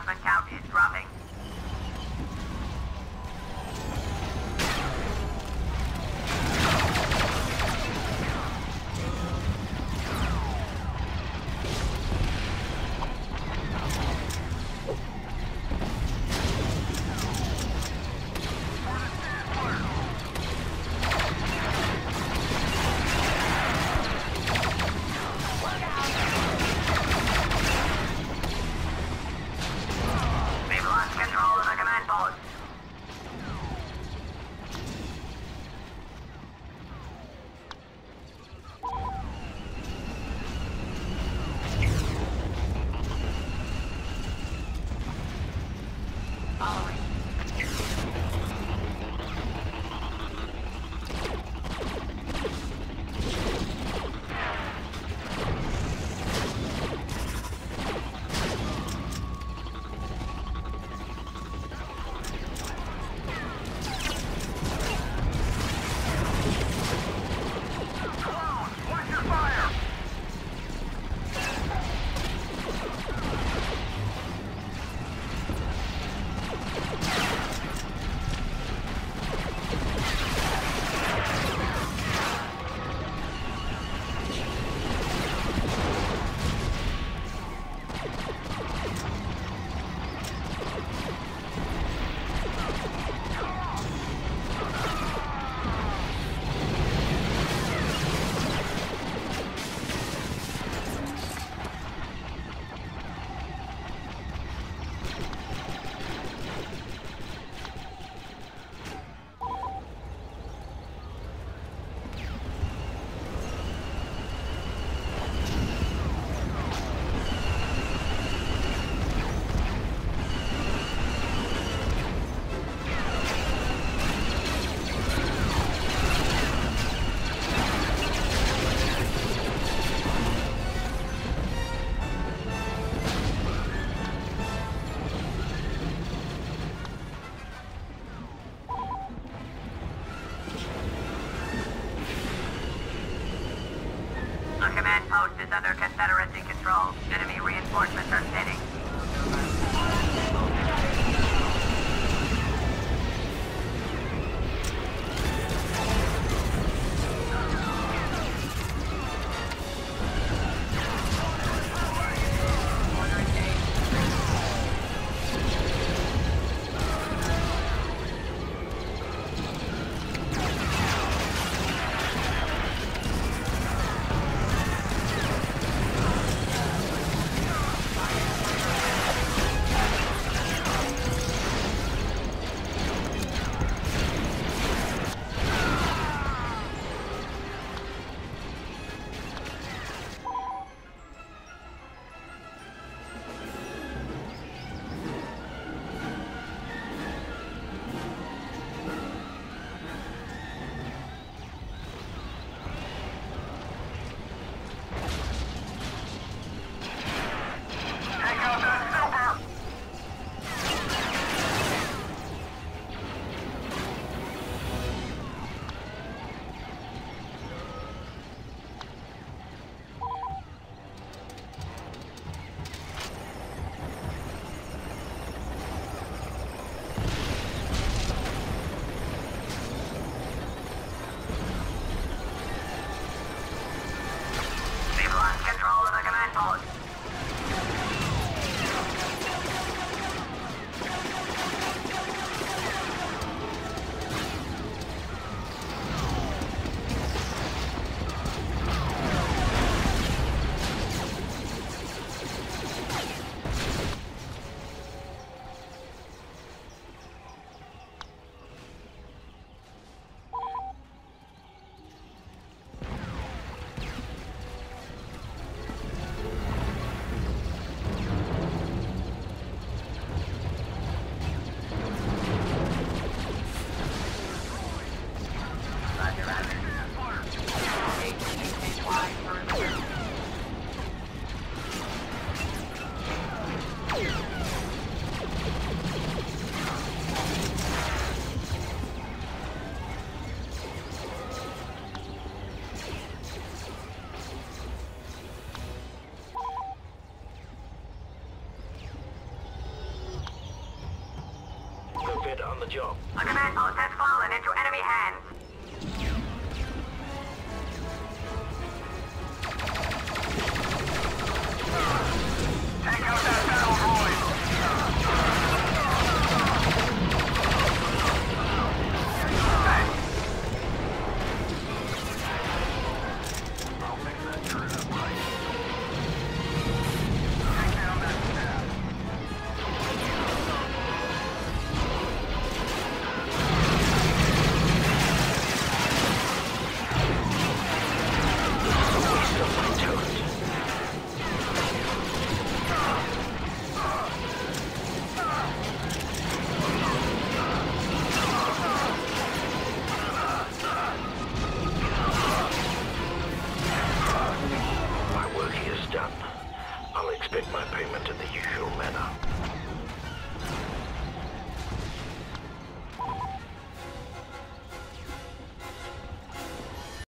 reinforcement count is dropping. Your command post is under Confederacy control. Enemy reinforcements are sitting. Good on the job. A command post has fallen into enemy hands.